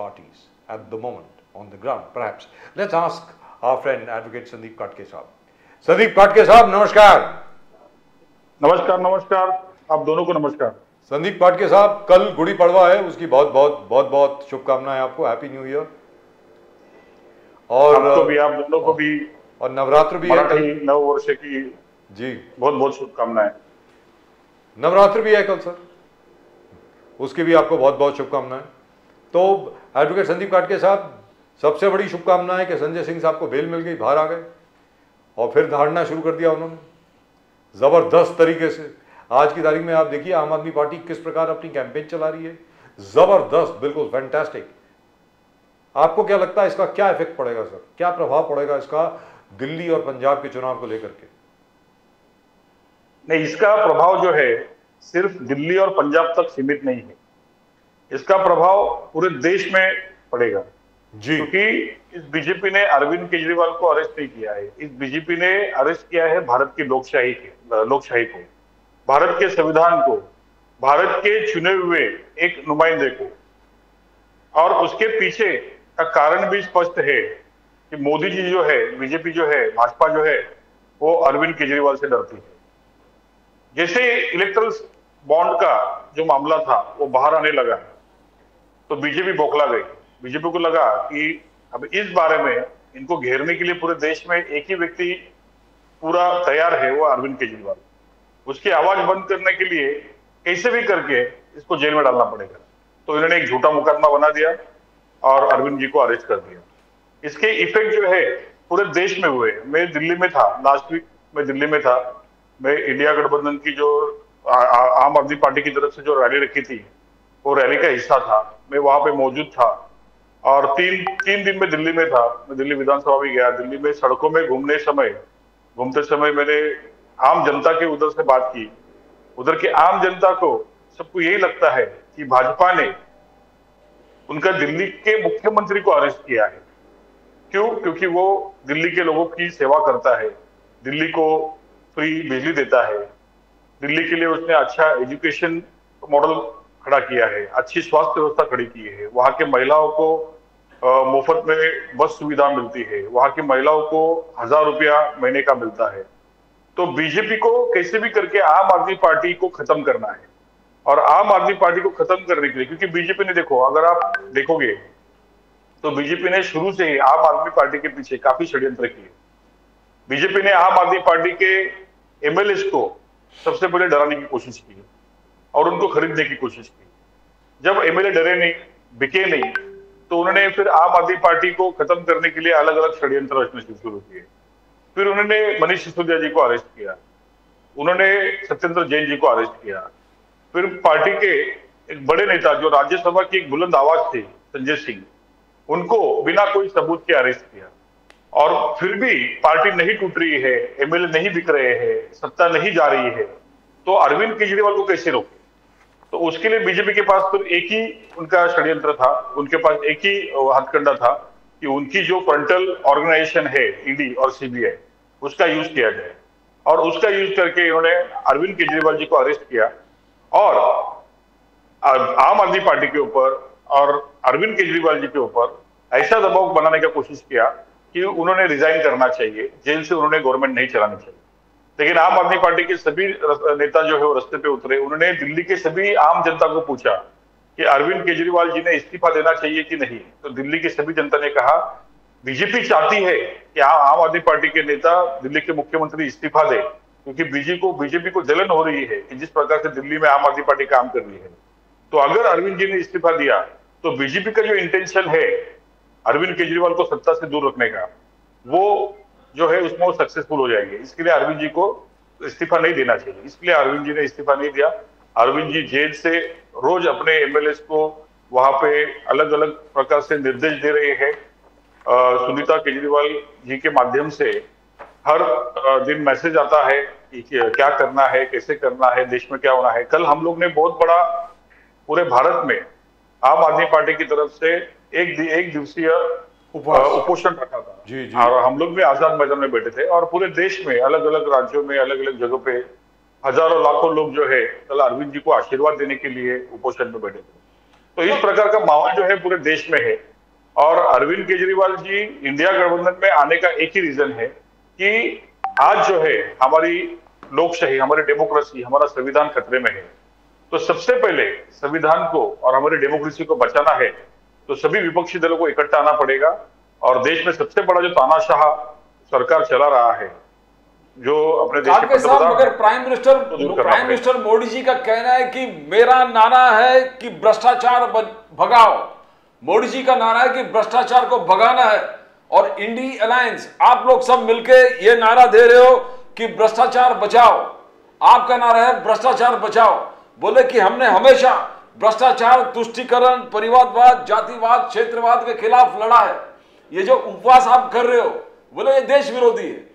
parties at the moment on the ground, perhaps. Let's ask our friend Advocate Sandeep Katke Saab. Sandeep Katke Saab, namaskar. नमस्कार नमस्कार आप दोनों को नमस्कार. संदीप पाटके साहब कल गुड़ी पड़वा है उसकी बहुत बहुत बहुत बहुत शुभकामनाएँ आपको हैप्पी न्यू ईयर और आपको भी आप दोनों को भी और नवरात्र भी है कल। नव वर्ष की जी। बहुत बहुत शुभकामनाएँ। नवरात्र भी है कल सर। उसकी भी आपको बहुत बहुत शुभकामनाएँ। तो एडवोकेट संदीप काटके साहब, सबसे बड़ी शुभकामना है कि संजय सिंह साहब को बेल मिल गई, बाहर आ गए और फिर धाड़ना शुरू कर दिया उन्होंने। ज़बरदस्त तरीके से। आज की तारीख में आप देखिए, आम आदमी पार्टी किस प्रकार अपनी कैंपेन चला रही है। ज़बरदस्त, बिल्कुल फैंटेस्टिक आपको क्या लगता है इसका क्या इफ़ेक्ट पड़ेगा सर क्या प्रभाव पड़ेगा इसका दिल्ली और पंजाब के चुनाव को लेकर के? नहीं, इसका प्रभाव जो है, सिर्फ़ दिल्ली और पंजाब तक सीमित नहीं है। इसका प्रभाव पूरे देश में पड़ेगा। जी। क्योंकि इस बीजेपी ने अरविंद केजरीवाल को अरेस्ट नहीं किया है। इस बीजेपी ने अरेस्ट किया है भारत की लोकशाही के लोकशाही को भारत के संविधान को भारत के चुने हुए एक नुमाइंदे को। और उसके पीछे का कारण भी स्पष्ट है कि मोदी जी जो है बीजेपी जो है भाजपा जो है वो अरविंद केजरीवाल से डरती है। जैसे इलेक्ट्रल बॉन्ड का जो मामला था वो बाहर आने लगा। तो बीजेपी बौखला गई। बीजेपी को लगा कि अब इस बारे में इनको घेरने के लिए पूरे देश में एक ही व्यक्ति पूरा तैयार है वो अरविंद केजरीवाल। उसकी आवाज़ बंद करने के लिए कैसे भी करके इसको जेल में डालना पड़ेगा। तो इन्होंने एक झूठा मुकदमा बना दिया और अरविंद जी को अरेस्ट कर दिया। इसके इफ़ेक्ट जो है पूरे देश में हुए। मैं दिल्ली में था लास्ट वीक मैं दिल्ली में था। मैं इंडिया गठबंधन की जो आ, आ, आम आदमी पार्टी की तरफ़ से जो रैली रखी थी वो रैली का हिस्सा था। मैं वहाँ पे मौजूद था। और तीन तीन दिन में दिल्ली में था। मैं दिल्ली विधानसभा भी गया। दिल्ली में सड़कों में घूमने समय, घूमते समय मैंने आम जनता के उधर से बात की। उधर की आम जनता को सबको यही लगता है कि भाजपा ने उनका दिल्ली के मुख्यमंत्री को अरेस्ट किया है। क्यों? क्योंकि वो दिल्ली के लोगों की सेवा करता है। दिल्ली को फ्री बिजली देता है। दिल्ली के लिए उसने अच्छा एजुकेशन मॉडल खड़ा किया है, अच्छी स्वास्थ्य व्यवस्था खड़ी की है। वहाँ के महिलाओं को मुफ़्त में बस सुविधा मिलती है। वहाँ की महिलाओं को हज़ार रुपया महीने का मिलता है। तो बीजेपी को कैसे भी करके आम आदमी पार्टी को खत्म करना है। और आम आदमी पार्टी को खत्म करने के लिए, क्योंकि बीजेपी ने देखो, अगर आप देखोगे तो बीजेपी ने शुरू से ही आम आदमी पार्टी के पीछे काफ़ी षड्यंत्र किए। बीजेपी ने आम आदमी पार्टी के एमएलए को सबसे पहले डराने की कोशिश की। और उनको खरीदने की कोशिश की। जब एमएलए डरे नहीं, बिके नहीं तो उन्होंने फिर आम आदमी पार्टी को खत्म करने के लिए अलग अलग षड्यंत्र रचने शुरू किए। फिर उन्होंने मनीष सिसोदिया जी को अरेस्ट किया। उन्होंने सत्येंद्र जैन जी को अरेस्ट किया। फिर पार्टी के एक बड़े नेता जो राज्यसभा की एक बुलंद आवाज़ थे, संजय सिंह, उनको बिना कोई सबूत के अरेस्ट किया। और फिर भी पार्टी नहीं टूट रही है, एमएलए नहीं बिक रहे हैं, सत्ता नहीं जा रही है तो अरविंद केजरीवाल को कैसे रोके? तो उसके लिए बीजेपी के पास तो एक ही उनका षड्यंत्र था, उनके पास एक ही हथकंडा था कि उनकी जो फ्रंटल ऑर्गेनाइजेशन है ईडी और सीबीआई उसका यूज़ किया जाए। और उसका यूज़ करके इन्होंने अरविंद केजरीवाल जी को अरेस्ट किया। और आम आदमी पार्टी के ऊपर और अरविंद केजरीवाल जी के ऊपर ऐसा दबाव बनाने का कोशिश किया कि उन्होंने रिजाइन करना चाहिए, जेल से उन्होंने गवर्नमेंट नहीं चलानी चाहिए। लेकिन आम आदमी पार्टी के सभी नेता जो है वो रस्ते पे उतरे। उन्होंने दिल्ली के सभी आम जनता को पूछा कि अरविंद केजरीवाल जी ने इस्तीफा देना चाहिए कि नहीं? तो दिल्ली की सभी जनता ने कहा, बीजेपी चाहती है कि आम आदमी पार्टी के नेता दिल्ली के मुख्यमंत्री इस्तीफा दे, क्योंकि बीजेपी को बीजेपी को जलन हो रही है कि जिस प्रकार से दिल्ली में आम आदमी पार्टी काम कर रही है। तो अगर अरविंद जी ने इस्तीफा दिया तो बीजेपी का जो इंटेंशन है अरविंद केजरीवाल को सत्ता से दूर रखने का, वो जो है उसमें वो सक्सेसफुल हो जाएँगे। इसके लिए अरविंद जी को इस्तीफा नहीं देना चाहिए। इसलिए अरविंद जी ने इस्तीफा नहीं दिया। अरविंद जी जेल से रोज अपने एमएलए को वहाँ पे अलग अलग प्रकार से निर्देश दे रहे हैं। सुनीता केजरीवाल जी के माध्यम से हर दिन मैसेज आता है कि क्या करना है, कैसे करना है, देश में क्या होना है। कल हम लोग ने बहुत बड़ा पूरे भारत में आम आदमी पार्टी की तरफ़ से एक एक दिवसीय उपोषण रखा था। जी जी। और हम लोग भी आज़ाद मैदान में बैठे थे और पूरे देश में अलग अलग राज्यों में अलग अलग जगह पे हज़ारों लाखों लोग जो है कल अरविंद जी को आशीर्वाद देने के लिए उपोषण में बैठे थे। तो इस प्रकार का माहौल जो है पूरे देश में है। और अरविंद केजरीवाल जी इंडिया गठबंधन में आने का एक ही रीजन है कि आज जो है हमारी लोकशाही हमारी डेमोक्रेसी हमारा संविधान खतरे में है। तो सबसे पहले संविधान को और हमारी डेमोक्रेसी को बचाना है। तो सभी विपक्षी दलों को इकट्ठा आना पड़ेगा और देश में सबसे बड़ा जो तानाशाह सरकार चला रहा है जो अपने देश आपके साथ मगर prime minister prime minister Modi ji का कहना है कि मेरा नारा है कि भ्रष्टाचार भगाओ। मोदी जी का नारा है कि भ्रष्टाचार को भगाना है। और इंडी अलायंस आप लोग सब मिलके ये नारा दे रहे हो कि भ्रष्टाचार बचाओ। आपका नारा है भ्रष्टाचार बचाओ। बोले कि हमने हमेशा भ्रष्टाचार, तुष्टिकरण परिवारवाद जातिवाद, क्षेत्रवाद के खिलाफ लड़ा है। ये जो उपवास आप कर रहे हो बोले ये देश विरोधी है।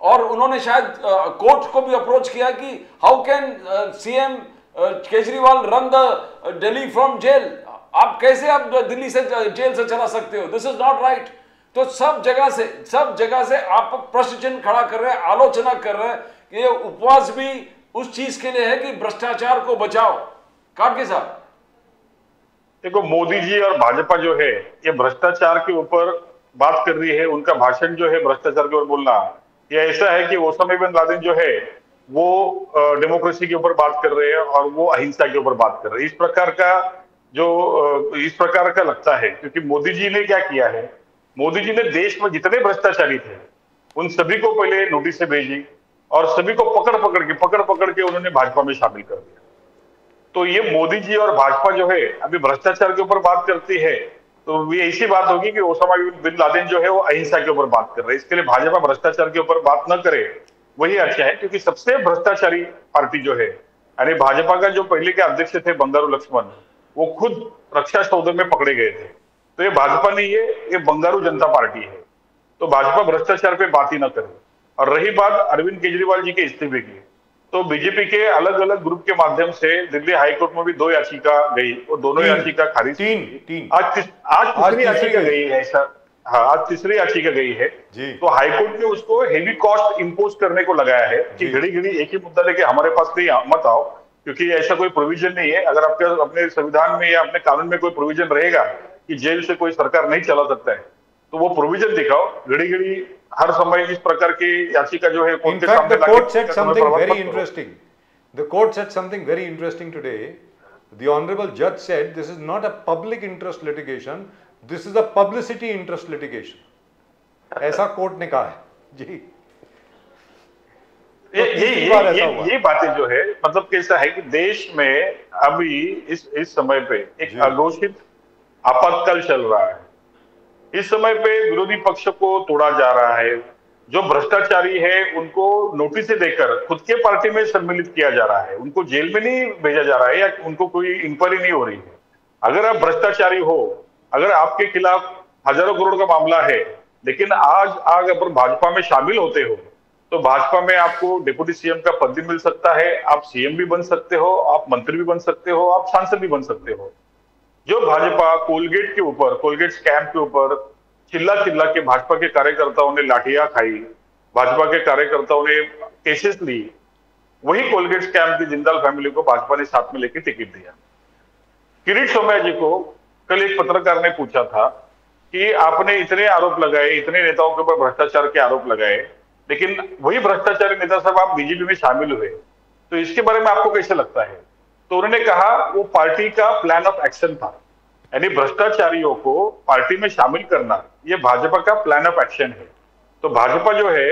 और उन्होंने शायद कोर्ट को भी अप्रोच किया कि how can CM Kejriwal run the Delhi from jail आप कैसे आप दिल्ली से जेल से चला सकते हो? दिस इज़ नॉट राइट तो सब जगह से, सब जगह से आप प्रश्न चिन्ह खड़ा कर रहे हैं, आलोचना कर रहे हैं ये उपवास भी उस चीज़ के लिए है कि भ्रष्टाचार को बचाओ। काटके साहब। देखो मोदी जी और भाजपा जो है, ये भ्रष्टाचार के ऊपर बात कर रही है, उनका भाषण जो है भ्रष्टाचार के ऊपर बोलना। ये ऐसा है कि ओसामा बिन लादेन जो है, वो डेमोक्रेसी के ऊपर बात कर रहे हैं और वो अहिंसा के ऊपर बात कर रहे हैं। इस प्रकार का जो इस प्रकार का लगता है, क्योंकि मोदी जी ने क्या किया है? मोदी जी ने देश में जितने भ्रष्टाचारी थे, उन सभी को पहले नोटिस भेजी और सभी को पकड़ पकड़ के पकड़ पकड़ के उन्होंने भाजपा में शामिल कर दिया। तो ये मोदी जी और भाजपा जो है, अभी भ्रष्टाचार के ऊपर बात करती है तो ये ऐसी बात होगी कि ओसामा बिन लादेन जो है वो अहिंसा के ऊपर बात कर रहे हैं। इसके लिए भाजपा भ्रष्टाचार के ऊपर बात न करे, वही अच्छा है, क्योंकि सबसे भ्रष्टाचारी पार्टी जो है, यानी भाजपा का जो पहले के अध्यक्ष थे बंगारू लक्ष्मण, वो खुद रक्षा सौदे में पकड़े गए थे। तो ये भाजपा नहीं है, ये बंगारू जनता पार्टी है। तो भाजपा भ्रष्टाचार पे बात ही ना करे। और रही बात अरविंद केजरीवाल जी के इस्तीफे की। तो बीजेपी के अलग अलग ग्रुप के माध्यम से दिल्ली हाईकोर्ट में भी दो याचिका गई। और दोनों याचिका खारिज तीन। तीन। आज तीस- आज तीसरी याचिका गई। गई है सर। हाँ आज तीसरी याचिका गई है। जी। तो हाईकोर्ट ने उसको हेवी कॉस्ट इम्पोज करने को लगाया है कि घड़ी घड़ी एक ही मुद्दा लेके हमारे पास नहीं मत आओ क्योंकि ऐसा कोई प्रोविज़न नहीं है। अगर आपके अपने संविधान में या अपने कानून में कोई प्रोविज़न रहेगा कि जेल से कोई सरकार नहीं चला सकता है तो वो प्रोविज़न दिखाओ। घड़ी घड़ी हर समय इस प्रकार की याचिका जो है कोर्ट के सामने the court said something very interesting. Court today. The honorable judge said this is not a public interest litigation, this is a publicity interest litigation. ऐसा कोर्ट ने कहा है जी ये तो ये ये ये, बातें जो है मतलब कैसा है कि देश में अभी इस इस समय पे एक। अघोषित आपातकाल चल रहा है इस समय पे विरोधी पक्ष को तोड़ा जा रहा है। जो भ्रष्टाचारी है, उनको नोटिस देकर खुद के पार्टी में सम्मिलित किया जा रहा है। उनको जेल में नहीं भेजा जा रहा है या उनको कोई इंक्वायरी नहीं हो रही है? अगर आप भ्रष्टाचारी हो, अगर आपके खिलाफ हज़ारों करोड़ का मामला है, लेकिन आज आज अगर भाजपा में शामिल होते हो तो भाजपा में आपको डिप्यूटी सीएम का पद भी मिल सकता है। आप सीएम भी बन सकते हो, आप मंत्री भी बन सकते हो, आप सांसद भी बन सकते हो। जो भाजपा कोलगेट के ऊपर, कोलगेट स्कैम के ऊपर चिल्ला चिल्ला के भाजपा के कार्यकर्ताओं ने लाठियाँ खाई, भाजपा के कार्यकर्ताओं ने केसेस ली, वही कोलगेट स्कैम की जिंदाल फैमिली को भाजपा ने साथ में लेके टिकट दिया। किरीट सोमया जी को कल एक पत्रकार ने पूछा था कि आपने इतने आरोप लगाए, इतने नेताओं के ऊपर भ्रष्टाचार के आरोप लगाए, लेकिन वही भ्रष्टाचारी नेता साहब आप बीजेपी में शामिल हुए तो इसके बारे में आपको कैसे लगता है? तो उन्होंने कहा, वो पार्टी का प्लान ऑफ़ एक्शन था। यानी भ्रष्टाचारियों को पार्टी में शामिल करना, ये भाजपा का प्लान ऑफ़ एक्शन है। तो भाजपा जो है,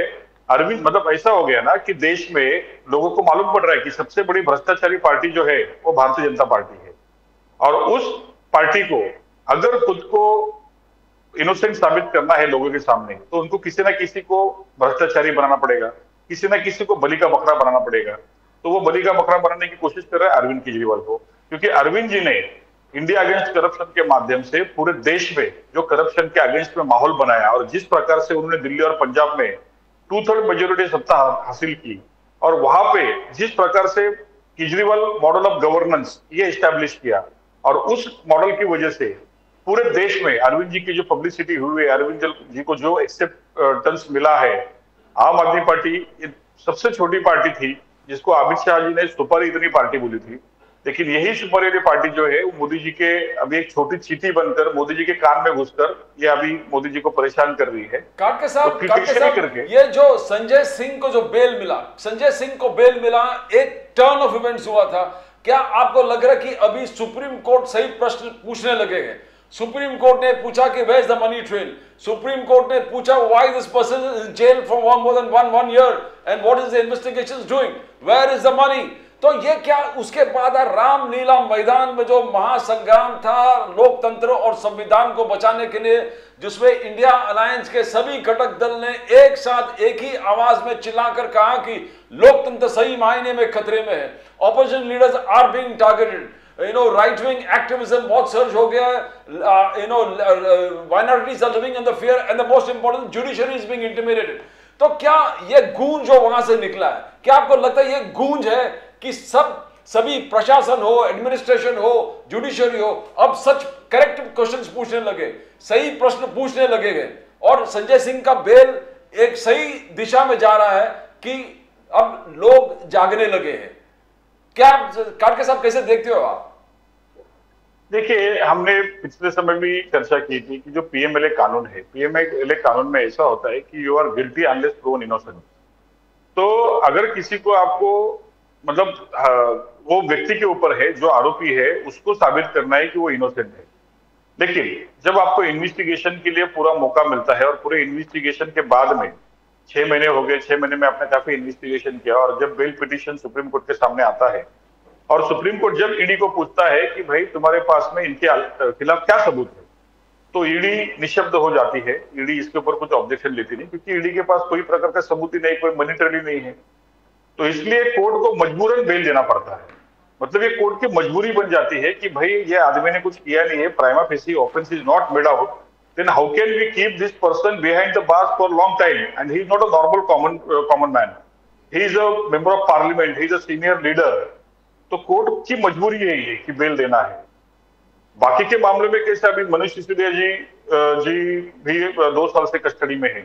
अरविंद मतलब ऐसा हो गया ना कि देश में लोगों को मालूम पड़ रहा है कि सबसे बड़ी भ्रष्टाचारी पार्टी जो है, वो भारतीय जनता पार्टी है। और उस पार्टी को अगर खुद को इनोसेंट साबित करना है लोगों के सामने तो उनको किसी ना किसी को भ्रष्टाचारी बनाना पड़ेगा, किसी ना किसी को बलि का बकरा बनाना पड़ेगा। तो वो बलि का बकरा बनाने की कोशिश कर रहे हैं अरविंद केजरीवाल को। क्योंकि अरविंद जी ने इंडिया अगेंस्ट करप्शन के माध्यम से पूरे देश में जो करप्शन के अगेंस्ट में माहौल बनाया और जिस प्रकार से उन्होंने दिल्ली और पंजाब में टू थर्ड मेजोरिटी सत्ता हासिल की और वहाँ पे जिस प्रकार से केजरीवाल मॉडल ऑफ़ गवर्नेंस ये एस्टेब्लिश किया और उस मॉडल की वजह से पूरे देश में अरविंद जी की जो पब्लिसिटी हुई है अरविंद जी को जो एक्सेप्टेंस मिला है, आम आदमी पार्टी सबसे छोटी पार्टी थी जिसको अमित शाह जी ने सुपर इतनी पार्टी बोली थी। लेकिन यही सुपरियरी पार्टी जो है वो मोदी जी के अभी एक छोटी चीटी बनकर मोदी जी के कान में घुसकर ये अभी मोदी जी को परेशान कर रही है। काटके साहब तो काटके साहब करके- ये जो संजय सिंह को जो बेल मिला संजय सिंह को बेल मिला एक टर्न ऑफ़ इवेंट्स हुआ था। क्या आपको लग रहा है कि अभी सुप्रीम कोर्ट सही प्रश्न पूछने लगे हैं? सुप्रीम कोर्ट ने पूछा कि where the money trail supreme court ने पूछा why this person is jail for one more than one one year and what is the investigation doing where is the money तो ये क्या, उसके बाद रामलीला मैदान में जो महासंग्राम था, लोकतंत्र और संविधान को बचाने के लिए, जिसमें इंडिया अलायंस के सभी घटक दल ने एक साथ एक ही आवाज़ में चिल्लाकर कहा कि लोकतंत्र सही मायने में खतरे में है। Opposition leaders are being targeted you know right wing activism बहुत सर्ज हो गया है you know minorities are living in the fear and the most important judiciary is being intimidated तो क्या ये गूंज जो वहाँ से निकला है? क्या आपको लगता है ये गूंज है कि सब, सभी प्रशासन हो एडमिनिस्ट्रेशन हो जुडिशरी हो, अब सच करेक्ट क्वेश्चंस पूछने लगे, सही प्रश्न पूछने लगे गए? और संजय सिंह का बेल एक सही दिशा में जा रहा है कि अब लोग जागने लगे हैं। क्या आप काटके साहब कैसे देखते हो आप? देखिए, हमने पिछले समय भी चर्चा की थी कि जो पीएमएलए कानून है पीएमएलए कानून में ऐसा होता है कि you are guilty unless proven innocent तो अगर किसी को आपको मतलब वो व्यक्ति के ऊपर है, जो आरोपी है, उसको साबित करना है कि वो इनोसेंट है। लेकिन जब आपको इन्वेस्टिगेशन के लिए पूरा मौका मिलता है और पूरे इन्वेस्टिगेशन के बाद में, छह महीने हो गए, छह महीने में आपने काफ़ी इन्वेस्टिगेशन किया और जब बेल पिटीशन सुप्रीम कोर्ट के सामने आता है और सुप्रीम कोर्ट जब ईडी को पूछता है कि भाई तुम्हारे पास में इनके खिलाफ क्या सबूत है तो ईडी निशब्द हो जाती है। ईडी इसके ऊपर कुछ ऑब्जेक्शन लेती नहीं क्योंकि ईडी के पास कोई प्रकार का सबूत ही नहीं कोई मनी ट्रेल नहीं है। तो इसलिए कोर्ट को मजबूरन बेल देना पड़ता है। मतलब ये कोर्ट की मजबूरी बन जाती है कि भाई ये आदमी ने कुछ किया नहीं है prima facie offence is not made out then how can we keep this person behind the bars long time? And he is not a normal common uh, common man. He is a member of parliament he is a senior leader. तो court की मजबूरी है ये कि bell देना है। बाकी के मामले में कैसे अभी मनीष सिसोदिया जी जी भी दो साल से कस्टडी में है।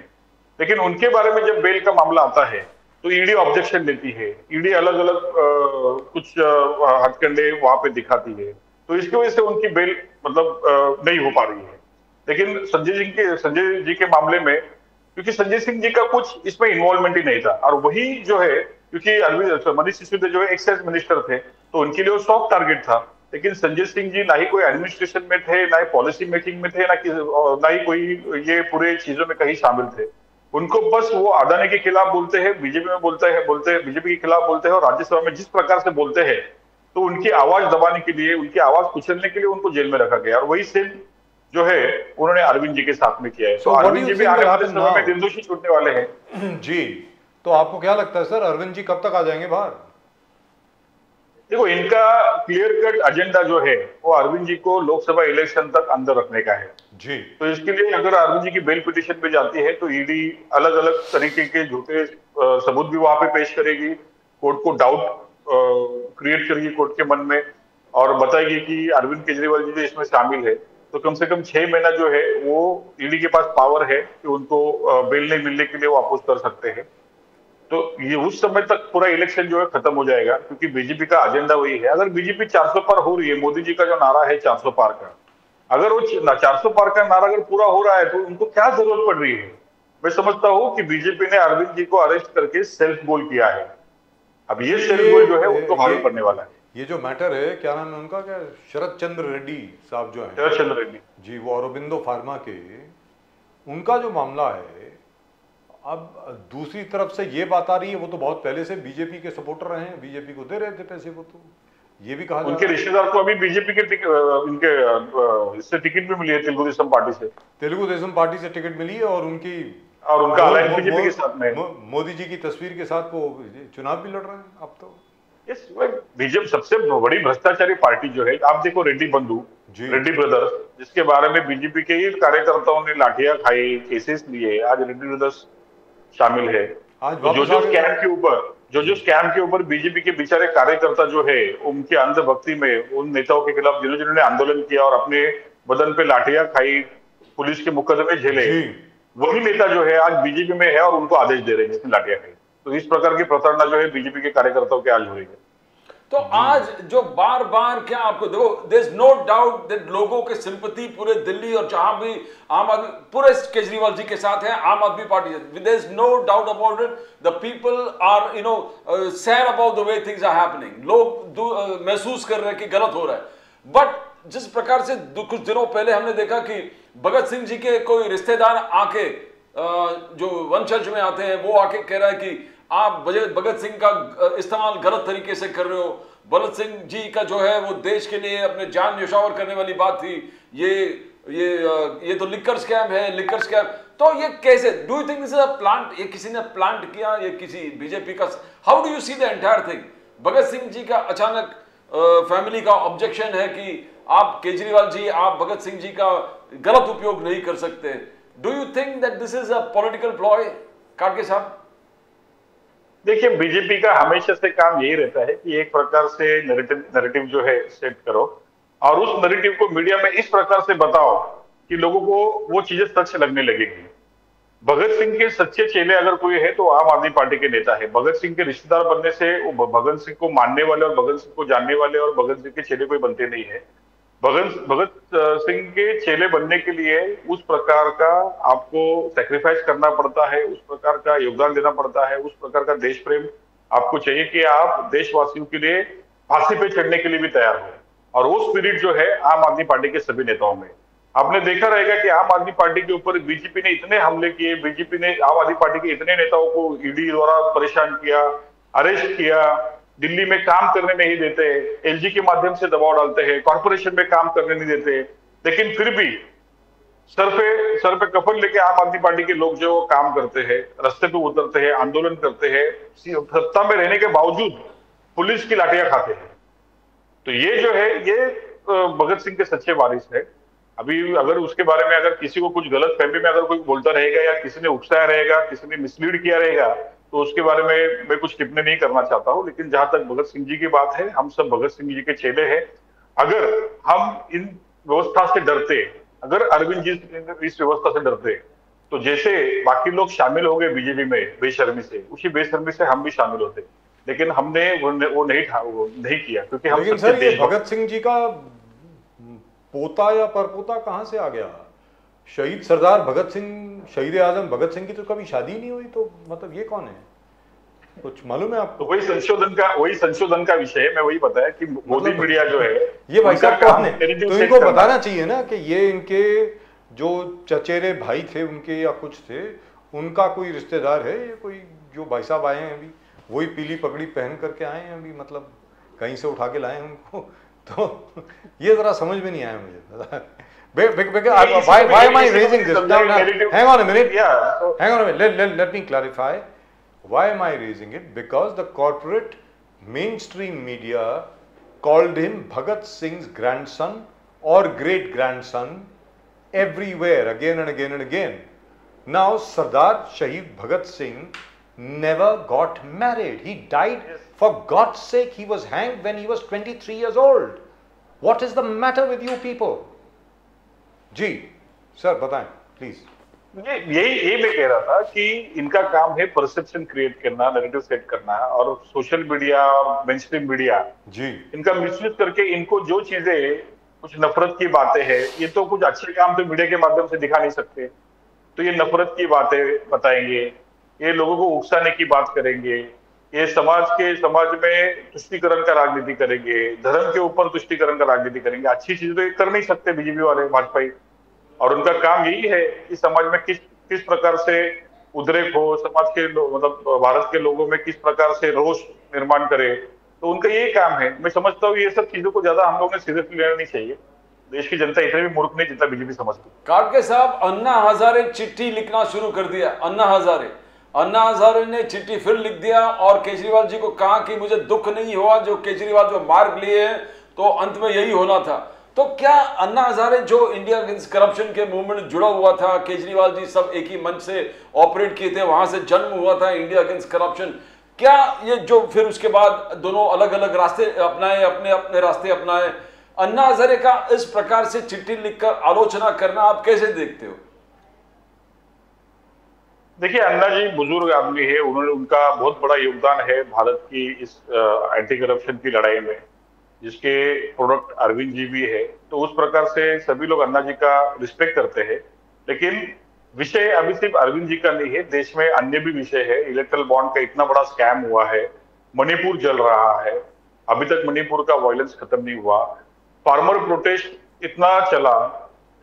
लेकिन उनके बारे में जब बेल का मामला आता है तो ईडी ऑब्जेक्शन देती है। ईडी अलग अलग कुछ हथकंडे वहाँ पे दिखाती है। तो इसकी वजह से उनकी बेल मतलब नहीं हो पा रही है। लेकिन संजय सिंह के, संजय जी के मामले में, क्योंकि संजय सिंह जी का कुछ इसमें इन्वॉल्वमेंट ही नहीं था। और वही जो है क्योंकि अरविंद मनीष सिसोदिया जो है एक्साइज मिनिस्टर थे तो उनके लिए वो सॉफ्ट टारगेट था। लेकिन संजय सिंह जी ना ही कोई एडमिनिस्ट्रेशन में थे ना ही पॉलिसी मेकिंग में थे ना कि ना ही कोई ये पूरे चीज़ों में कहीं शामिल थे। उनको बस वो अदानी के खिलाफ बोलते हैं बीजेपी में बोलते हैं बोलते हैं बीजेपी के खिलाफ बोलते हैं और राज्यसभा में जिस प्रकार से बोलते हैं तो उनकी आवाज़ दबाने के लिए उनकी आवाज़ कुचलने के लिए उनको जेल में रखा गया। और वही सेम जो है उन्होंने अरविंद जी के साथ में किया है। तो So अरविंद जी भी आने will वाले समय में? छूटने वाले हैं। जी तो आपको क्या लगता है सर अरविंद जी कब तक आ जाएँगे बाहर? देखो इनका क्लियर कट एजेंडा जो है वो अरविंद जी को लोकसभा इलेक्शन तक अंदर रखने का है। जी। तो इसके लिए अगर अरविंद जी की बेल पिटीशन पे जाती है तो ईडी अलग अलग तरीके के झूठे सबूत भी वहाँ पे पेश करेगी। कोर्ट को डाउट क्रिएट करेगी कोर्ट के मन में और बताएगी कि अरविंद केजरीवाल जी जो इसमें शामिल है तो कम से कम छह महीना जो है वो ईडी के पास पावर है कि उनको बेल नहीं मिलने के लिए वो अपोज कर सकते हैं। तो ये उस समय तक पूरा इलेक्शन जो है खत्म हो जाएगा क्योंकि बीजेपी का एजेंडा वही है। अगर बीजेपी 400 पार हो रही है मोदी जी का जो नारा है 400 पार का अगर वो 400 पार का नारा अगर पूरा हो रहा है तो उनको क्या ज़रूरत पड़ रही है? मैं समझता हूँ कि बीजेपी ने अरविंद जी को अरेस्ट करके सेल्फ गोल किया है। अब ये सेल्फ गोल जो है उनको मालूम पड़ने वाला है। ये जो मैटर है क्या नाम है उनका? क्या? शरद चंद्र रेड्डी साहब जो है। शरद चंद्र रेड्डी। जी वो अरबिंदो फार्मा के। उनका जो मामला है अब दूसरी तरफ़ से ये बात आ रही है वो तो बहुत पहले से बीजेपी के सपोर्टर रहे हैं बीजेपी को दे रहे थे पैसे वो तो ये भी कहा उनके रिश्तेदार को अभी बीजेपी के टिक- इनके इससे टिकट भी मिली है तेलुगु देशम पार्टी से। तेलुगु देशम पार्टी से टिकट मिली है और उनकी और उनका अलायंस बीजेपी के साथ में। मोदी जी की तस्वीर के साथ वो चुनाव भी लड़ रहे हैं अब तो। यस बीजेपी सबसे बड़ी भ्रष्टाचारी पार्टी जो है आप देखो रेड्डी बंधु। रेड्डी ब्रदर्स जिसके बारे में बीजेपी के ही कार्यकर्ताओं ने लाठियाँ खाई केसेस लिए आज रेड्डी ब्रदर्स शामिल है। जो जो स्कैम के ऊपर जो जो स्कैम के ऊपर बीजेपी के बेचारे कार्यकर्ता जो है उनके अंधभक्ति में उन नेताओं के खिलाफ जिन्होंने जिन्होंने आंदोलन किया और अपने बदन पे लाठिया खाई पुलिस के मुकदमे झेले वही नेता जो है आज बीजेपी में है और उनको आदेश दे रहे हैं जिसने लाठियाँ खाई। तो इस प्रकार की प्रताड़ना जो है बीजेपी के कार्यकर्ताओं के आज हो रही है। तो आज जो बार बार क्या आपको देखो there is no doubt that लोगों के सिंपति पूरे दिल्ली और जहाँ भी आम आदमी पूरे केजरीवाल जी के साथ है Aam Aadmi party there is no doubt about it the people are you know sad about the way things are happening लोग uh, महसूस कर रहे हैं कि गलत हो रहा है। बट जिस प्रकार से कुछ दिनों पहले हमने देखा कि भगत सिंह जी के कोई रिश्तेदार आके uh, जो वंशज में आते हैं वो आके कह रहा है कि आप भगत सिंह का इस्तेमाल गलत तरीके से कर रहे हो। भगत सिंह जी का जो है, वो देश के लिए अपने जान न्यौछावर करने वाली बात थी। ये ये ये तो लिकर स्कैम है लिकर स्कैम तो ये कैसे? Do you think this is a plant ये किसी ने प्लांट किया? ये किसी बीजेपी का how do you see the entire thing Bhagat Singh ji का अचानक फैमिली का ऑब्जेक्शन है कि आप केजरीवाल जी, आप भगत सिंह जी का गलत उपयोग नहीं कर सकते। Do you think that this is a political ploy काटके साहब? देखिए बीजेपी का हमेशा से काम यही रहता है कि एक प्रकार से नैरेटिव नैरेटिव जो है सेट करो और उस नरेटिव को मीडिया में इस प्रकार से बताओ कि लोगों को वो चीज़ें सच लगने लगेगी। भगत सिंह के सच्चे चेले अगर कोई है तो आम आदमी पार्टी के नेता है। भगत सिंह के रिश्तेदार बनने से वो भगत सिंह को मानने वाले और भगत सिंह को जानने वाले और भगत सिंह के चेले कोई बनते नहीं है। भगत भगत सिंह के चेले बनने के लिए उस प्रकार का आपको सेक्रीफाइस करना पड़ता है, उस प्रकार का योगदान देना पड़ता है, उस प्रकार का देश प्रेम आपको चाहिए कि आप देशवासियों के लिए फांसी पे चढ़ने के लिए भी तैयार हो। और वो स्पिरिट जो है आम आदमी पार्टी के सभी नेताओं में। आपने देखा रहेगा कि आम आदमी पार्टी के ऊपर बीजेपी ने इतने हमले किए बीजेपी ने आम आदमी पार्टी के इतने नेताओं को ईडी द्वारा परेशान किया अरेस्ट किया दिल्ली में काम करने नहीं देते एलजी के माध्यम से दबाव डालते हैं कॉरपोरेशन में काम करने नहीं देते। लेकिन फिर भी सर पे सर पे कफन लेके आम आदमी पार्टी के लोग जो काम करते हैं, रस्ते पे उतरते हैं, आंदोलन करते हैं, सत्ता में रहने के बावजूद पुलिस की लाठियाँ खाते हैं। तो ये जो है, ये भगत सिंह के सच्चे वारिस है। अभी अगर उसके बारे में अगर किसी को कुछ गलत फहमी में अगर कोई बोलता रहेगा या किसी ने उकसाया रहेगा, किसी ने मिसलीड किया रहेगा तो उसके बारे में मैं कुछ टिप्पणी नहीं करना चाहता हूँ लेकिन जहाँ तक भगत सिंह जी की बात है हम सब भगत सिंह जी के चेले हैं। अगर हम इन व्यवस्था से डरते अगर अरविंद जी इस व्यवस्था से डरते तो जैसे बाकी लोग शामिल हो गए बीजेपी में बेशर्मी से उसी बेशर्मी से हम भी शामिल होते। लेकिन हमने वो, वो नहीं था वो नहीं किया क्योंकि हम सर ये भगत सिंह जी का पोता या परपोता कहाँ से आ गया? शहीद सरदार भगत सिंह शहीद आज़म भगत सिंह की तो कभी शादी नहीं हुई तो मतलब ये कौन है? कुछ मालूम है आपको? तो वही संशोधन का वही संशोधन का विषय मैं वही बताया कि मोदी मतलब, मीडिया जो है ये भाई साहब कौन है? तो इनको बताना चाहिए ना कि ये इनके जो चचेरे भाई थे उनके या कुछ थे उनका कोई रिश्तेदार है ये कोई जो भाई साहब आए हैं अभी? वही पीली पगड़ी पहन करके आए हैं अभी मतलब कहीं से उठा के लाए हैं उनको? तो ये जरा समझ में नहीं आया मुझे। Because, why, why am I raising this? Hang on a minute. Yeah. So, hang on a minute. Let, let, let me clarify. Why am I raising it? Because the corporate mainstream media called him Bhagat Singh's grandson or great grandson everywhere, again and again and again. Now, Sardar Shahid Bhagat Singh never got married. He died, yes. for God's sake, he was hanged when he was 23 years old. What is the matter with you people? जी sir बताएँ please यही यही मैं कह रहा था कि इनका काम है परसेप्शन क्रिएट करना नैरेटिव सेट करना और सोशल मीडिया और मेन मीडिया जी। इनका मिसयूज करके इनको जो चीज़ें कुछ नफरत की बातें हैं ये तो कुछ अच्छे काम तो मीडिया के माध्यम से दिखा नहीं सकते। तो ये नफरत की बातें बताएँगे ये लोगों को उकसाने की बात करेंगे ये समाज के समाज में तुष्टिकरण का राजनीति करेंगे धर्म के ऊपर तुष्टिकरण का राजनीति करेंगे अच्छी चीज़ तो ये कर नहीं सकते बीजेपी वाले भाजपा और उनका काम यही है कि समाज में किस किस प्रकार से उद्रेक हो समाज के मतलब भारत के लोगों में किस प्रकार से रोष निर्माण करे तो उनका यही काम है। मैं समझता हूँ ये सब चीज़ों को ज़्यादा हम लोग ने सीरियसली लेना नहीं चाहिए। देश की जनता इतने भी मूर्ख नहीं जितना बीजेपी समझती। काटके साहब, अन्ना हजारे चिट्ठी लिखना शुरू कर दिया, अन्ना हजारे। अन्ना हजारे ने चिट्ठी फिर लिख दिया और केजरीवाल जी को कहा कि मुझे दुख नहीं हुआ, जो केजरीवाल जो मार्ग लिए तो अंत में यही होना था। तो क्या अन्ना हजारे, जो इंडिया अगेंस्ट करप्शन के मूवमेंट जुड़ा हुआ था, केजरीवाल जी सब एक ही मंच से ऑपरेट किए थे, वहाँ से जन्म हुआ था इंडिया अगेंस्ट करप्शन क्या ये जो फिर उसके बाद दोनों अलग अलग रास्ते अपनाए, अपने अपने रास्ते अपनाए? अन्ना हजारे का इस प्रकार से चिट्ठी लिखकर आलोचना करना आप कैसे देखते हो? देखिए, अन्ना जी बुज़ुर्ग आदमी है, उन्होंने उनका बहुत बड़ा योगदान है भारत की इस एंटी करप्शन की लड़ाई में। जिसके प्रोडक्ट अरविंद जी भी है तो उस प्रकार से सभी लोग अन्ना जी का रिस्पेक्ट करते हैं। लेकिन विषय अभी सिर्फ़ अरविंद जी का नहीं है, देश में अन्य भी विषय है। इलेक्ट्रल बॉन्ड का इतना बड़ा स्कैम हुआ है, मणिपुर जल रहा है। अभी तक मणिपुर का वायलेंस खत्म नहीं हुआ। फार्मर प्रोटेस्ट इतना चला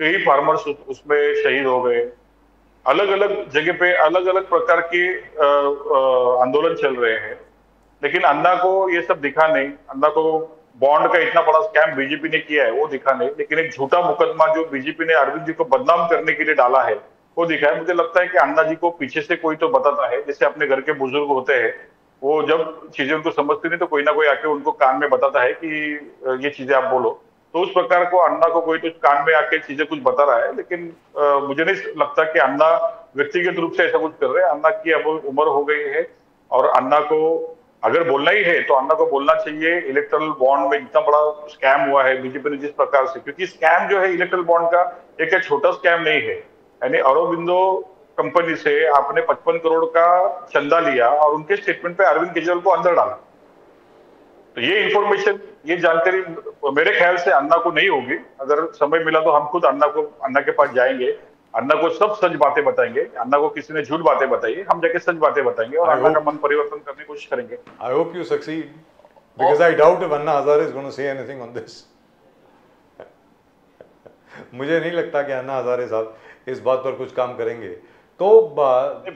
कई फार्मर्स उसमें शहीद हो गए। अलग अलग जगह पे अलग अलग प्रकार के आंदोलन चल रहे हैं। लेकिन अन्ना को ये सब दिखा नहीं। अन्ना को बॉन्ड का इतना बड़ा स्कैम बीजेपी ने किया है, वो दिखा नहीं। लेकिन एक झूठा मुकदमा जो बीजेपी ने अरविंद जी को बदनाम करने के लिए डाला है, वो दिखा है। मुझे लगता है कि अन्ना जी को पीछे से कोई तो बताता है, जैसे अपने घर के बुज़ुर्ग होते हैं, वो जब चीज़ें उनको समझती नहीं तो कोई ना कोई आके उनको कान में बताता है कि ये चीज़ें आप बोलो। तो उस प्रकार को अन्ना को कोई तो कान में आके चीज़ें कुछ बता रहा है, लेकिन मुझे नहीं लगता कि अन्ना व्यक्तिगत रूप से ऐसा कुछ कर रहे हैं। अन्ना की अब उम्र हो गई है और अन्ना को अगर बोलना ही है तो अन्ना को बोलना चाहिए इलेक्ट्रल बॉन्ड में इतना बड़ा स्कैम हुआ है बीजेपी ने जिस प्रकार से, क्योंकि स्कैम जो है इलेक्ट्रल बॉन्ड का एक छोटा स्कैम नहीं है। यानी अरोबिंदो कंपनी से आपने 55 करोड़ का चंदा लिया और उनके स्टेटमेंट पे अरविंद केजरीवाल को अंदर डाला। तो ये इंफॉर्मेशन ये जानकारी मेरे ख्याल से अन्ना को नहीं होगी। अगर समय मिला तो हम खुद अन्ना को, अन्ना के पास जाएँगे। अन्ना को सब सच बातें बताएँगे। अन्ना को किसी ने झूठ बातें बताई हम जाके सच बातें बताएँगे और अन्ना का मन परिवर्तन करने की कोशिश करेंगे। I hope you succeed because I doubt if Anna Hazare is gonna say anything on this मुझे नहीं लगता कि अन्ना हजारे साहब इस बात पर कुछ काम करेंगे। तो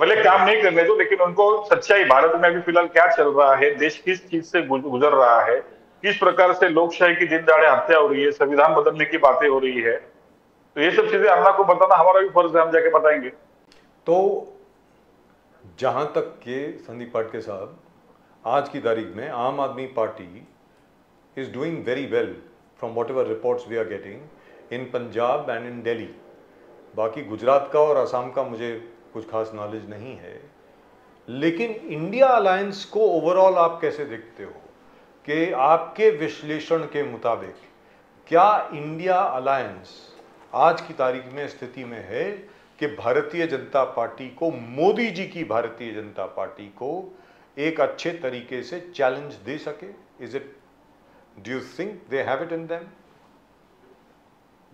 भले काम नहीं करने दो लेकिन उनको सच्चाई भारत में अभी फ़िलहाल क्या चल रहा है देश किस चीज़ से गुजर रहा है किस प्रकार से लोकशाही की दिन दाड़े हत्या हो रही है संविधान बदलने की बातें हो रही है तो ये सब चीज़ें अल्लाह को बताना हमारा भी फ़र्ज़ है, हम जाके बताएँगे। तो जहाँ तक के संदीप पाटके साहब, आज की तारीख में Aam Aadmi party is doing very well from whatever reports we are getting in Punjab and in Delhi बाकी गुजरात का और आसाम का मुझे कुछ खास नॉलेज नहीं है। लेकिन इंडिया अलायंस को ओवरऑल आप कैसे देखते हो? कि आपके विश्लेषण के मुताबिक क्या इंडिया अलायंस आज की तारीख में स्थिति में है कि भारतीय जनता पार्टी को मोदी जी की भारतीय जनता पार्टी को एक अच्छे तरीके से चैलेंज दे सके। Is it do you think they have it in them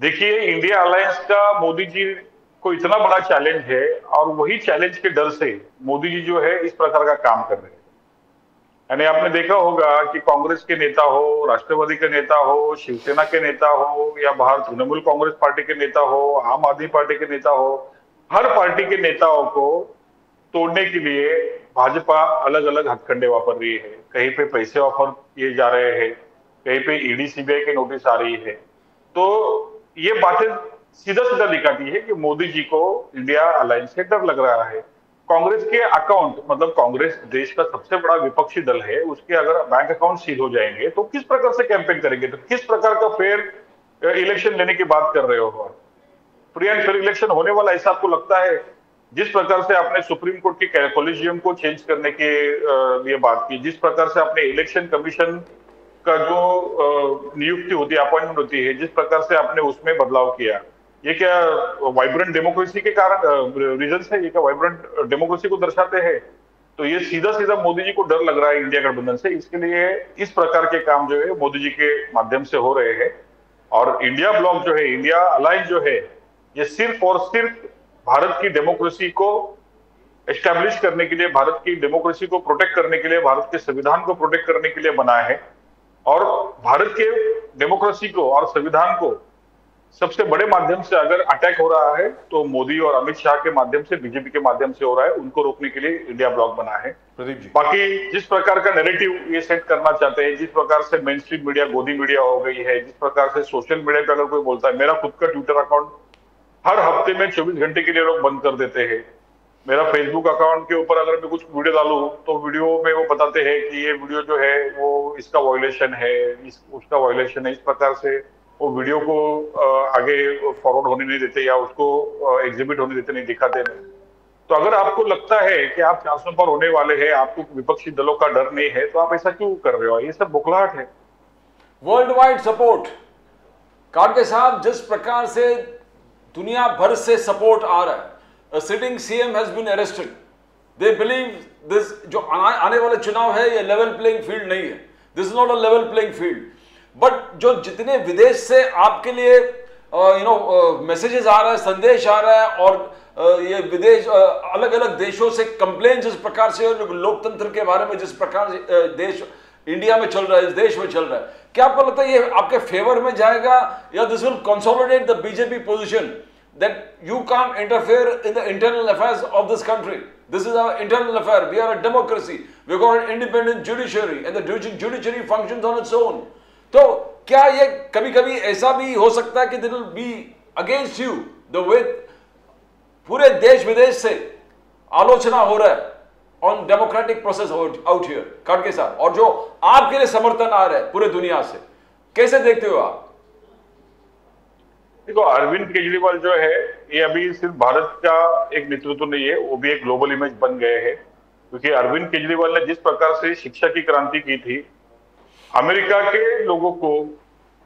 देखिए इंडिया अलायंस का मोदी जी को इतना बड़ा चैलेंज है और वही चैलेंज के डर से मोदी जी जो है इस प्रकार का काम कर रहे हैं। यानी आपने देखा होगा कि कांग्रेस के नेता हो, राष्ट्रवादी के नेता हो, शिवसेना के नेता हो, या बाहर तृणमूल कांग्रेस पार्टी के नेता हो, आम आदमी पार्टी के नेता हो, हर पार्टी के नेताओं को तोड़ने के लिए भाजपा अलग अलग हथकंडे वापर रही है। कहीं पे पैसे ऑफ़र किए जा रहे हैं, कहीं पे ईडी सीबीआई की नोटिस आ रही है। तो ये बातें सीधा सीधा दिखाती है कि मोदी जी को इंडिया अलायंस से डर लग रहा है। कांग्रेस के अकाउंट मतलब कांग्रेस देश का सबसे बड़ा विपक्षी दल है, उसके अगर बैंक अकाउंट सील हो जाएँगे तो किस प्रकार से कैंपेन करेंगे? तो किस प्रकार का फेयर इलेक्शन लेने की बात कर रहे हो फ्री एंड फेयर इलेक्शन होने वाला, ऐसा आपको लगता है? जिस प्रकार से आपने सुप्रीम कोर्ट के कॉलेजियम को चेंज करने के लिए बात की, जिस प्रकार से आपने इलेक्शन कमीशन का जो नियुक्ति होती है अपॉइंटमेंट होती है, जिस प्रकार से आपने उसमें बदलाव किया ये क्या वाइब्रेंट डेमोक्रेसी के कारण रीजन है? ये क्या वाइब्रेंट डेमोक्रेसी को दर्शाते हैं? तो ये सीधा सीधा मोदी जी को डर लग रहा है इंडिया गठबंधन से। इसके लिए इस प्रकार के काम जो है मोदी जी के माध्यम से हो रहे हैं। और इंडिया ब्लॉक जो है, इंडिया अलायंस जो है, ये सिर्फ़ और सिर्फ़ भारत की डेमोक्रेसी को एस्टेब्लिश करने के लिए, भारत की डेमोक्रेसी को प्रोटेक्ट करने के लिए, भारत के संविधान को प्रोटेक्ट करने के लिए बना है। और भारत के डेमोक्रेसी को और संविधान को सबसे बड़े माध्यम से अगर अटैक हो रहा है तो मोदी और अमित शाह के माध्यम से बीजेपी के माध्यम से हो रहा है उनको रोकने के लिए इंडिया ब्लॉक बना है। प्रदीप जी। बाकी जिस प्रकार का नेरेटिव ये सेट करना चाहते हैं जिस प्रकार से मेन स्ट्रीम मीडिया गोदी मीडिया हो गई है जिस प्रकार से सोशल मीडिया पे अगर कोई बोलता है मेरा खुद का ट्विटर अकाउंट हर हफ़्ते में चौबीस घंटे के लिए लोग बंद कर देते हैं। मेरा फेसबुक अकाउंट के ऊपर अगर मैं कुछ वीडियो डालू तो वीडियो में वो बताते हैं कि ये वीडियो जो है वो इसका वायोलेशन है इस उसका वायोलेशन है। इस प्रकार से वो वीडियो को आगे फॉरवर्ड होने नहीं देते या उसको एग्जिबिट होने देते, नहीं दिखाते नहीं तो अगर आपको लगता है कि आप चार पर होने वाले हैं, आपको विपक्षी दलों का डर नहीं है तो आप ऐसा क्यों कर रहे हो? ये सब बुखलाहट है। वर्ल्ड वाइड सपोर्ट कार्गे साहब जिस प्रकार से दुनिया भर से सपोर्ट आ रहा है sitting CM has been arrested. They believe this, जो आने वाले चुनाव है, ये लेवल प्लेइंग फ़ील्ड नहीं है। This is not a level playing field but जो जितने विदेश से आपके लिए यू नो मैसेजेस आ रहा है संदेश आ रहा है और uh, ये विदेश uh, अलग अलग देशों से कंप्लेन जिस प्रकार से लोकतंत्र के बारे में जिस प्रकार uh, देश इंडिया में चल रहा है इस देश में चल रहा है क्या आपको लगता है ये आपके फेवर में जाएगा या this will consolidate the BJP position that you can interfere in the internal affair of this country this is our internal affair we are a democracy we got independent judiciary and the judiciary function on its own तो क्या ये कभी कभी ऐसा भी हो सकता है कि दिल be against you the way पूरे देश विदेश से आलोचना हो रहा है on democratic process out here खड़गे साहब और जो आपके लिए समर्थन आ रहा है पूरे दुनिया से। कैसे देखते हो आप? देखो, अरविंद केजरीवाल जो है, ये अभी सिर्फ़ भारत का एक नेतृत्व नहीं है, वो भी एक ग्लोबल इमेज बन गए हैं। क्योंकि अरविंद केजरीवाल ने जिस प्रकार से शिक्षा की क्रांति की थी अमेरिका के लोगों को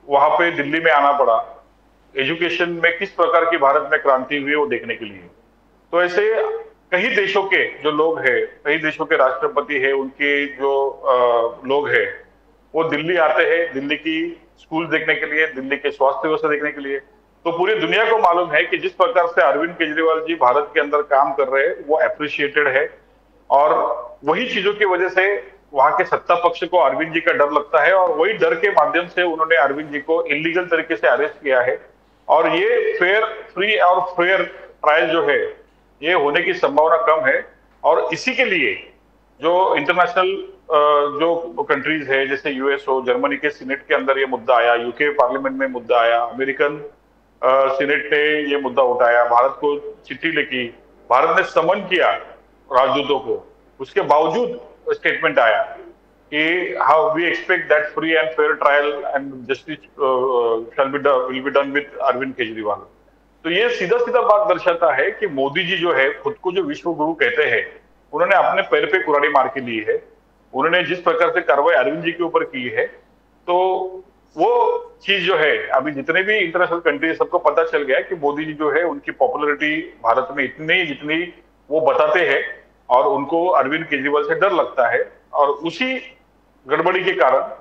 वहाँ पे दिल्ली में आना पड़ा। एजुकेशन में किस प्रकार की भारत में क्रांति हुई वो देखने के लिए। तो ऐसे कई देशों के जो लोग हैं कई देशों के राष्ट्रपति है उनके जो अ, लोग हैं वो दिल्ली आते हैं दिल्ली की स्कूल देखने के लिए दिल्ली के स्वास्थ्य व्यवस्था देखने के लिए। तो पूरी दुनिया को मालूम है कि जिस प्रकार से अरविंद केजरीवाल जी भारत के अंदर काम कर रहे हैं वो अप्रिशिएटेड है। और वही चीज़ों की वजह से वहाँ के सत्ता पक्ष को अरविंद जी का डर लगता है और वही डर के माध्यम से उन्होंने अरविंद जी को इलीगल तरीके से अरेस्ट किया है। और ये फेयर फ्री और फेयर ट्रायल जो है, ये होने की संभावना कम है। और इसी के लिए जो इंटरनेशनल जो कंट्रीज़ है, जैसे यूएस हो जर्मनी के सीनेट के अंदर ये मुद्दा आया यूके पार्लियामेंट में मुद्दा आया अमेरिकन सीनेट ने ये मुद्दा उठाया, भारत को चिट्ठी लिखी, भारत ने समन किया राजदूतों को। उसके बावजूद स्टेटमेंट आया कि how we expect that free and fair trial and justice will be done with Arvind Kejriwal तो ये सीधा सीधा बात दर्शाता है कि मोदी जी जो है, खुद को जो विश्व गुरु कहते हैं, उन्होंने अपने पैर पे कुराड़ी मार के ली है। उन्होंने जिस प्रकार से कार्रवाई अरविंद जी के ऊपर की है तो वो चीज़ जो है, अभी जितने भी इंटरनेशनल कंट्री सबको पता चल गया कि मोदी जी जो है, उनकी पॉपुलैरिटी भारत में इतनी, जितनी वो बताते हैं और उनको अरविंद केजरीवाल से डर लगता है और उसी गड़बड़ी के कारण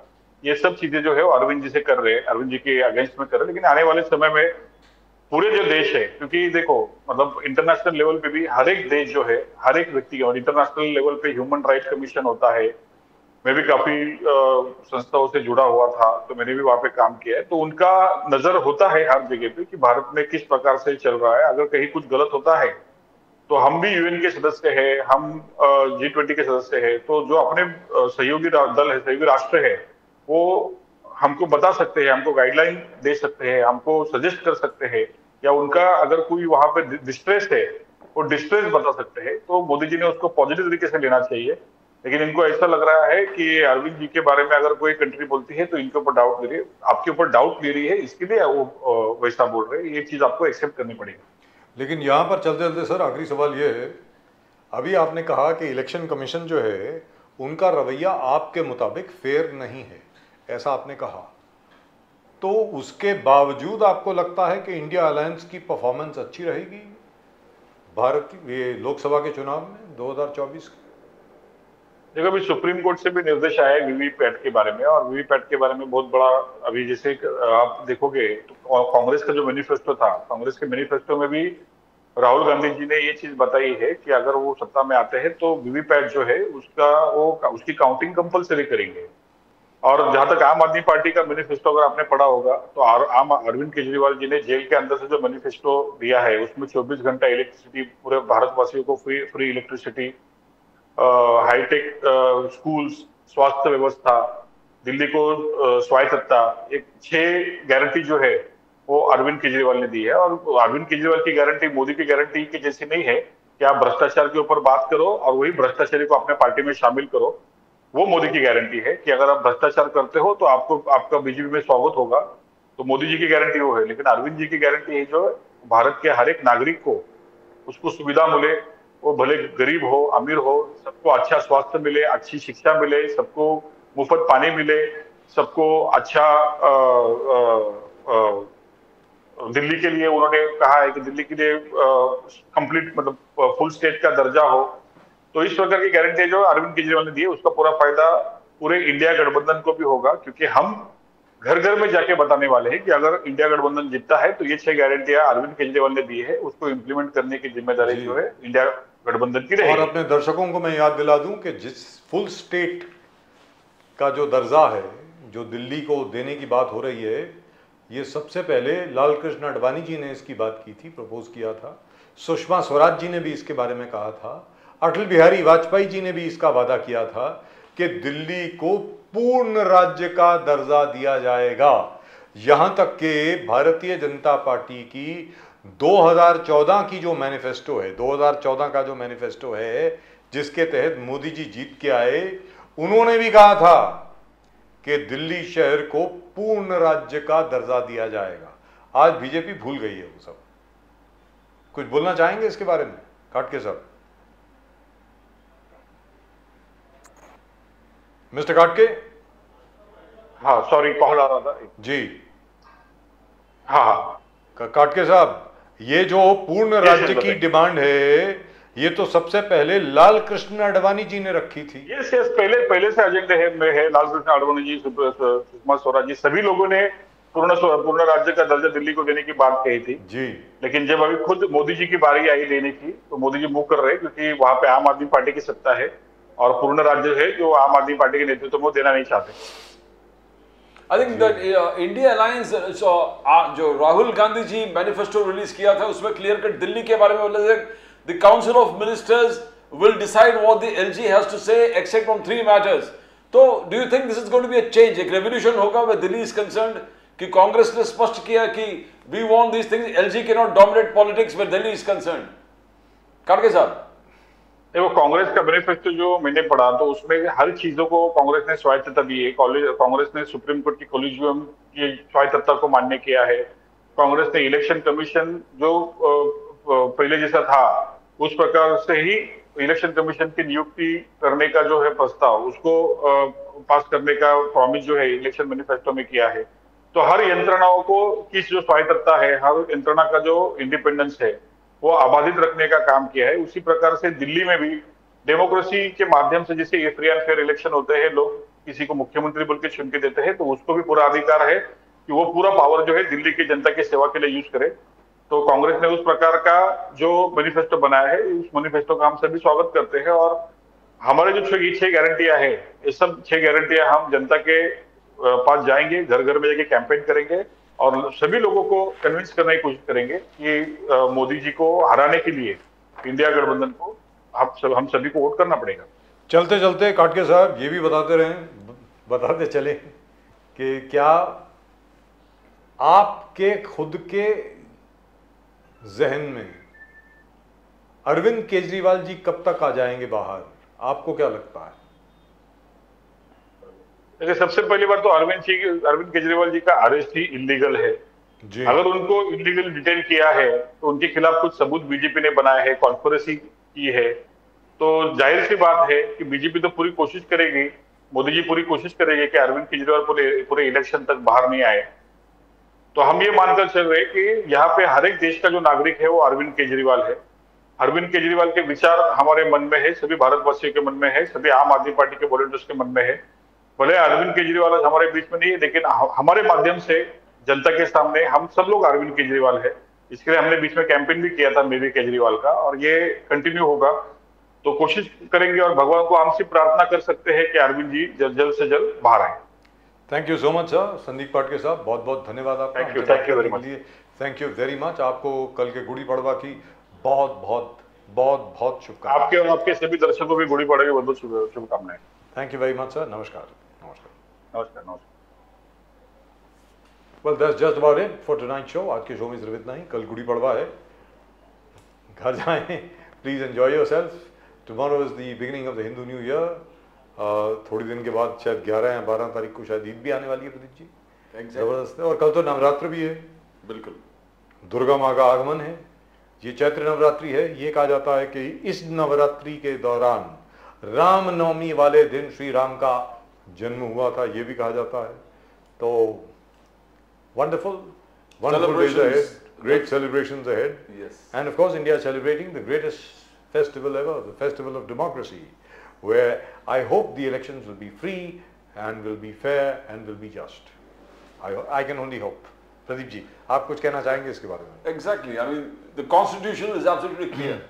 ये सब चीज़ें जो है अरविंद जी से कर रहे हैं, अरविंद जी के अगेंस्ट में कर रहे हैं। लेकिन आने वाले समय में पूरे जो देश है, क्योंकि देखो मतलब इंटरनेशनल लेवल पे भी हर एक देश जो है, हर एक व्यक्ति और इंटरनेशनल लेवल पे ह्यूमन राइट कमीशन होता है। मैं भी काफ़ी संस्थाओं से जुड़ा हुआ था तो मैंने भी वहाँ पे काम किया है। तो उनका नज़र होता है हर जगह पे कि भारत में किस प्रकार से चल रहा है। अगर कहीं कुछ गलत होता है तो हम भी यूएन के सदस्य हैं, हम जी ट्वेंटी के सदस्य हैं तो जो अपने सहयोगी दल है, सहयोगी राष्ट्र है, वो हमको बता सकते हैं, हमको गाइडलाइन दे सकते हैं, हमको सजेस्ट कर सकते हैं, या उनका अगर कोई वहाँ पे डिस्ट्रेस है, वो डिस्ट्रेस बता सकते हैं तो मोदी जी ने उसको पॉजिटिव तरीके से लेना चाहिए। लेकिन इनको ऐसा लग रहा है कि अरविंद जी के बारे में अगर कोई कंट्री बोलती है तो इनके ऊपर डाउट ले रही है, आपके ऊपर डाउट ले रही है, इसके लिए वो वैसा बोल रहे हैं, ये चीज़ आपको एक्सेप्ट करनी पड़ेगी। लेकिन यहाँ पर चलते चलते सर आखिरी सवाल ये है। अभी आपने कहा कि इलेक्शन कमीशन जो है, उनका रवैया आपके मुताबिक फेयर नहीं है, ऐसा आपने कहा। तो उसके बावजूद आपको लगता है कि इंडिया अलायंस की परफॉर्मेंस अच्छी रहेगी? भारत, ये लोकसभा के चुनाव में 2024 के। देखो, अभी सुप्रीम कोर्ट से भी निर्देश आया है वीवीपैट के बारे में, और वीवीपैट के बारे में बहुत बड़ा, अभी जैसे आप देखोगे तो कांग्रेस का जो मैनिफेस्टो था, कांग्रेस के मैनिफेस्टो में भी राहुल गांधी जी ने ये चीज़ बताई है कि अगर वो सत्ता में आते हैं तो वीवीपैट जो है, उसका, वो, उसकी काउंटिंग कंपलसरी करेंगे। और जहाँ तक आम आदमी पार्टी का मैनिफेस्टो अगर आपने पढ़ा होगा तो आर- आम अरविंद केजरीवाल जी ने जेल के अंदर से जो मैनिफेस्टो दिया है, उसमें 24 घंटा इलेक्ट्रिसिटी पूरे भारतवासियों को free free electricity hi tech schools स्वास्थ्य व्यवस्था, दिल्ली को स्वायत्तता एक छह गारंटी जो है, वो अरविंद केजरीवाल ने दी है। और अरविंद केजरीवाल की गारंटी मोदी की गारंटी की जैसी नहीं है कि आप भ्रष्टाचार के ऊपर बात करो और वही भ्रष्टाचारी को अपने पार्टी में शामिल करो। वो मोदी की गारंटी है कि अगर आप भ्रष्टाचार करते हो तो आपको, आपका बीजेपी में स्वागत होगा। तो मोदी जी की गारंटी वो है, लेकिन अरविंद जी की गारंटी है जो भारत के हर एक नागरिक को उसको सुविधा मिले वो भले गरीब हो अमीर हो सबको अच्छा स्वास्थ्य मिले अच्छी शिक्षा मिले सबको मुफ़्त पानी मिले सबको अच्छा अ, अ, अ, दिल्ली के लिए उन्होंने कहा है कि दिल्ली के लिए कंप्लीट मतलब फुल स्टेट का दर्जा हो। तो इस प्रकार की गारंटी जो अरविंद केजरीवाल ने दी है उसका पूरा फ़ायदा पूरे इंडिया गठबंधन को भी होगा क्योंकि हम घर घर में जाके बताने वाले हैं कि अगर इंडिया गठबंधन जीतता है तो ये छह गारंटियाँ अरविंद केजरीवाल ने दी है उसको इम्प्लीमेंट करने की ज़िम्मेदारी जो। है इंडिया गठबंधन की रहेगी। और अपने दर्शकों को मैं याद दिला दूँ कि जिस फुल स्टेट का जो दर्जा है जो दिल्ली को देने की बात हो रही है ये सबसे पहले लाल कृष्ण अडवाणी जी ने इसकी बात की थी प्रपोज किया था। सुषमा स्वराज जी ने भी इसके बारे में कहा था। अटल बिहारी वाजपेयी जी ने भी इसका वादा किया था कि दिल्ली को पूर्ण राज्य का दर्जा दिया जाएगा। यहाँ तक कि भारतीय जनता पार्टी की 2014 की जो मैनिफेस्टो है 2014 का जो मैनिफेस्टो है, जिसके तहत मोदी जी जीत के आए, उन्होंने भी कहा था कि दिल्ली शहर को पूर्ण राज्य का दर्जा दिया जाएगा। आज बीजेपी भूल गई है वो सब। कुछ बोलना चाहेंगे इसके बारे में? काट के सब मिस्टर काटके? हाँ सॉरी कॉल आ रहा था। जी। हाँ हाँ। काटके साहब ये जो पूर्ण राज्य की डिमांड है ये तो सबसे पहले लाल कृष्ण अडवाणी जी ने रखी थी। यस यस पहले पहले से एजेंडे है में है लाल कृष्ण अडवाणी जी सुषमा स्वराज जी सभी लोगों ने पूर्ण पूर्ण राज्य का दर्जा दिल्ली को देने की बात कही थी। जी। लेकिन जब अभी खुद मोदी जी की बारी आई देने की तो मोदी जी मूव कर रहे क्योंकि वहाँ पे आम आदमी पार्टी की सत्ता है और पूर्ण राज्य है जो आम आदमी पार्टी के नेतृत्व में देना नहीं चाहते। I think that India alliance जो राहुल गांधी जी मैनिफेस्टो रिलीज़ किया था उसमें क्लियर कट दिल्ली के बारे में बोले थे the council of ministers will decide what the LG has to say accept on three matters तो do you think this is going to be a change एक रेवोल्यूशन होगा वे दिल्ली इज़ कंसर्न्ड कि कांग्रेस ने स्पष्ट किया कि we want this things LG can not dominate politics where Delhi is concerned करके साहब देखो, कांग्रेस का बेनिफिट जो मैंने पढ़ा तो उसमें हर चीज़ों को कांग्रेस ने स्वायत्तता दी है। कांग्रेस ने सुप्रीम कोर्ट की कोलिजियम की स्वायत्तता को मान्य किया है। कांग्रेस ने इलेक्शन कमीशन जो पहले जैसा था, उस प्रकार से ही इलेक्शन कमीशन की नियुक्ति करने का जो है प्रस्ताव, उसको पास करने का प्रॉमिस जो है इलेक्शन मैनिफेस्टो में किया है। तो हर यंत्रणाओं को, किस जो स्वायत्तता है, हर यंत्रणा का जो इंडिपेंडेंस है वो आबादित रखने का काम किया है। उसी प्रकार से दिल्ली में भी डेमोक्रेसी के माध्यम से जैसे ये फ्री एंड फेयर इलेक्शन होते हैं, लोग किसी को मुख्यमंत्री बोल के चुन के देते हैं तो उसको भी पूरा अधिकार है कि वो पूरा पावर जो है दिल्ली की जनता की सेवा के लिए यूज़ करे। तो कांग्रेस ने उस प्रकार का जो मैनिफेस्टो बनाया है, उस मैनिफेस्टो का हम सभी स्वागत करते हैं और हमारे जो छह गारंटियाँ है, ये सब छह गारंटियाँ हम जनता के पास जाएँगे घर घर में जाके कैंपेन करेंगे। और सभी लोगों को कन्विंस करने की कोशिश करेंगे कि मोदी जी को हराने के लिए, इंडिया गठबंधन को हम सब, हम सभी को वोट करना पड़ेगा। चलते चलते, काटके साहब, ये भी बताते रहे, बताते चले कि क्या आपके, खुद के जहन में अरविंद केजरीवाल जी कब तक आ जाएँगे बाहर? आपको क्या लगता है? देखिए सबसे पहली बार तो अरविंद जी अरविंद केजरीवाल जी का अरेस्ट ही इलीगल है। जी। अगर उनको इलीगल डिटेन किया है तो उनके खिलाफ कुछ सबूत बीजेपी ने बनाए हैं कॉन्स्परेसी की है। तो ज़ाहिर सी बात है कि बीजेपी तो पूरी कोशिश करेगी मोदी जी पूरी कोशिश करेंगे कि अरविंद केजरीवाल पूरे पूरे इलेक्शन तक बाहर नहीं आए। तो हम ये मानकर चल रहे कि यहाँ पे हर एक देश का जो नागरिक है वो अरविंद केजरीवाल है। अरविंद केजरीवाल के विचार हमारे मन में है सभी भारतवासियों के मन में है सभी आम आदमी पार्टी के वॉलेंटियर्स के मन में है। भले अरविंद केजरीवाल हमारे बीच में नहीं है लेकिन हमारे माध्यम से जनता के सामने हम सब लोग अरविंद केजरीवाल है। इसके लिए हमने बीच में कैंपेन भी किया था मेरी केजरीवाल का और ये कंटिन्यू होगा। तो कोशिश करेंगे और भगवान को हमसे प्रार्थना कर सकते हैं कि अरविंद जी जल्द जल्द से जल्द बाहर आए। Thank you so much sir Sandeep Patke साहब बहुत बहुत धन्यवाद आपका। Thank you thank you very much thank you very much आपको कल के गुड़ी पड़वा की बहुत बहुत बहुत बहुत शुभकामनाएँ। आपके और आपके सभी दर्शकों की गुड़ी पड़वा की बहुत बहुत शुभकामनाएँ। Thank you very much sir नमस्कार। नमस्कार नमस्कार Well, that's just about it for tonight's show. आज के शो में सिर्फ़ इतना ही। कल गुड़ी पड़वा है। घर जाएँ। Please enjoy yourself tomorrow is the beginning of the Hindu new year थोड़ी दिन के बाद शायद ग्यारह या बारह तारीख को शायद ईद भी आने वाली है प्रदीप जी। ज़बरदस्त है। और कल तो नवरात्र भी है। बिल्कुल। दुर्गा माँ का आगमन है। ये चैत्र नवरात्रि है। ये कहा जाता है कि इस नवरात्रि के दौरान रामनवमी वाले दिन श्री राम का जन्म हुआ था ये भी कहा जाता है तो wonderful wonderful days ahead, great celebrations ahead. Yes. And of course, India is celebrating the greatest festival ever, the festival of democracy, where I hope the elections will be free and will be fair and will be just. I, I can only hope. Pradeep ji आप कुछ कहना चाहेंगे इसके बारे में Exactly. I mean, the constitution is absolutely clear.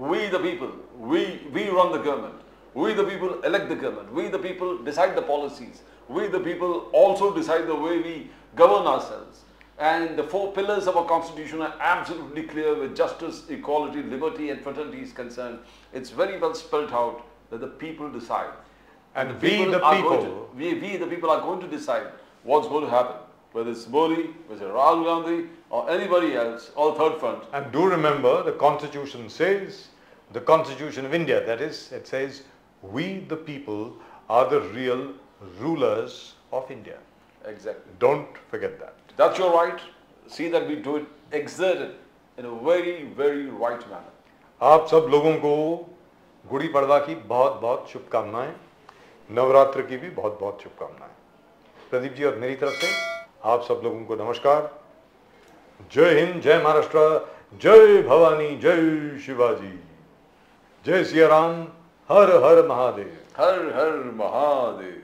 we, the people, we, we run the government. We, the people, elect the government. We, the people, decide the policies. We, the people, also decide the way we govern ourselves. And the four pillars of our constitution are absolutely clear with justice, equality, liberty, and fraternity is concerned. It's very well spelled out that the people decide. And we, the are going people- to- we, we, the people, are going to decide what's going to happen. Whether it's Modi, whether it's Rahul Gandhi, or anybody else, or third front. And do remember the constitution says, the constitution of India, that is, it says, we the people are the real rulers of India. Exactly. Don't forget that. That's your right. See that we do it, exert it in a very, very right manner. आप सब लोगों को गुड़ी पड़वा की बहुत बहुत शुभकामनाएँ नवरात्र की भी बहुत बहुत शुभकामनाएँ प्रदीप जी और मेरी तरफ़ से आप सब लोगों को नमस्कार जय हिंद जय महाराष्ट्र जय भवानी जय शिवाजी जय सिया राम हर हर महादेव। हर हर महादेव।